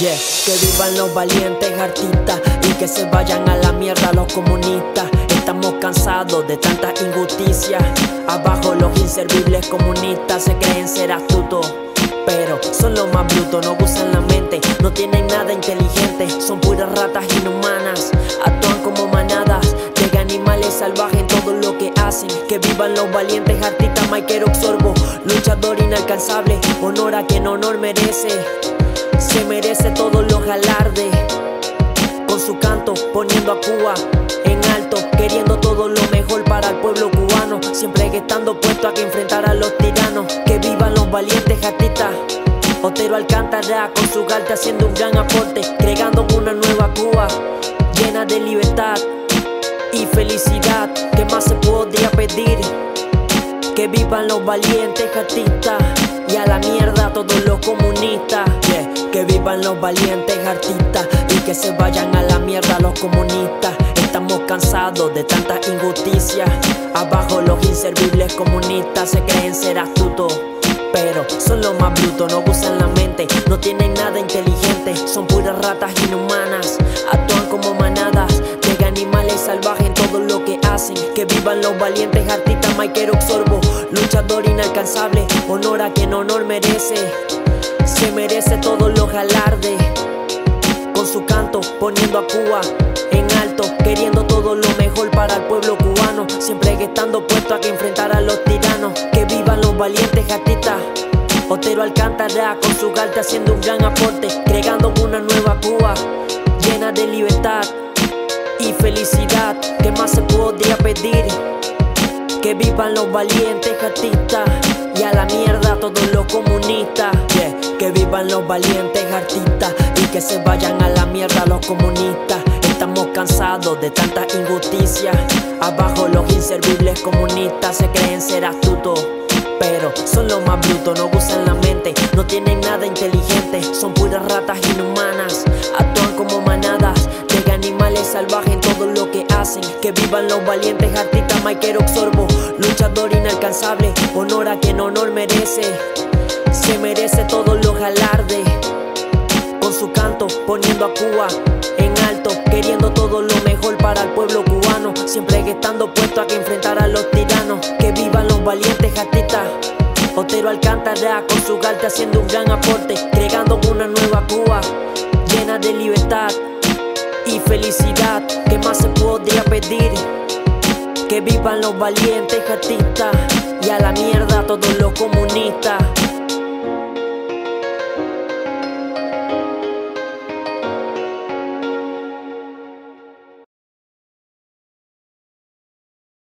Que vivan los valientes artistas y que se vayan a la mierda los comunistas. Estamos cansados de tanta injusticia. Abajo los inservibles comunistas se creen ser astutos. Pero son los más brutos, no usan la mente, no tienen nada inteligente, son puras ratas inhumanas, actúan como manadas de animales salvajes en todo Que vivan los valientes artistas, Mike Oxorbo, luchador inalcanzable, honor a quien honor merece. Se merece todos los galardes. Con su canto poniendo a Cuba en alto, queriendo todo lo mejor para el pueblo cubano. Siempre estando puesto a que enfrentar a los tiranos. Que vivan los valientes artistas. Otero Alcántara con su galta haciendo un gran aporte, creando una nueva Cuba llena de libertad y felicidad. ¿Qué más vivan los valientes artistas y a la mierda todos los comunistas. que vivan los valientes artistas y que se vayan a la mierda los comunistas. Estamos cansados de tanta injusticia. Abajo los inservibles comunistas se creen ser astutos. Pero son los más brutos, no usan la mente, no tienen nada inteligente, son puras ratas inhumanas, actúan como manadas de animales salvajes en todo lo que hacen. Que vivan los valientes artistas, Mike Oxorbo, luchador inalcanzable, honor a quien honor merece, se merece todos los galardes. Con su canto poniendo a Cuba en alto, queriendo todo lo mejor para el pueblo cubano, siempre estando puesto a que enfrentar a los tiranos. Que vivan los valientes artistas. Otero Alcántara con su galta haciendo un gran aporte, creando una nueva Cuba llena de libertad y felicidad. ¿Qué más se podría pedir? Que vivan los valientes artistas y a la mierda todos los comunistas. que vivan los valientes artistas y que se vayan a la mierda los comunistas. Estamos cansados de tanta injusticia. Abajo los inservibles comunistas se creen ser astutos. Pero son los más brutos, no usan la mente, no tienen nada inteligente, son puras ratas inhumanas, actúan como manadas de animales salvajes en todo lo Que vivan los valientes artistas, Mike Oxorbo, luchador inalcanzable, honor a quien honor merece, se merece todos los galardes. Con su canto poniendo a Cuba en alto, queriendo todo lo mejor para el pueblo cubano, siempre estando puesto a que enfrentar a los tiranos. Que vivan los valientes artistas. Otero Alcántara con su galta haciendo un gran aporte, creando una nueva Cuba llena de libertad y felicidad. ¿Qué más se podría pedir? Que vivan los valientes artistas y a la mierda todos los comunistas.